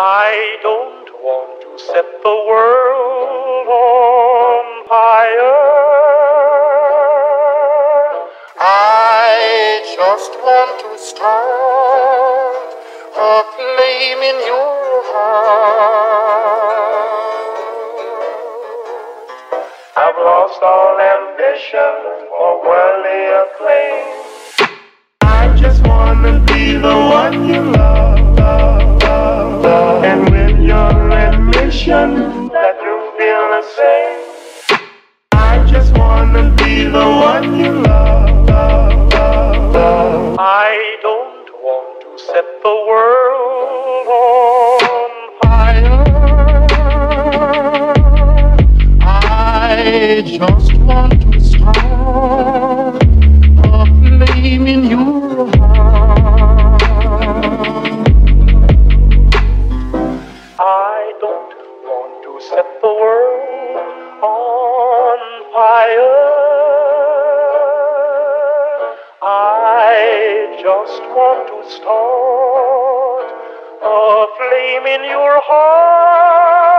I don't want to set the world on fire. I just want to start a flame in your heart. I've lost all ambition for worldly acclaim. Set the world on fire. I just want to start a flame in your heart. I don't want to set the world on fire. I just want to start a flame in your heart.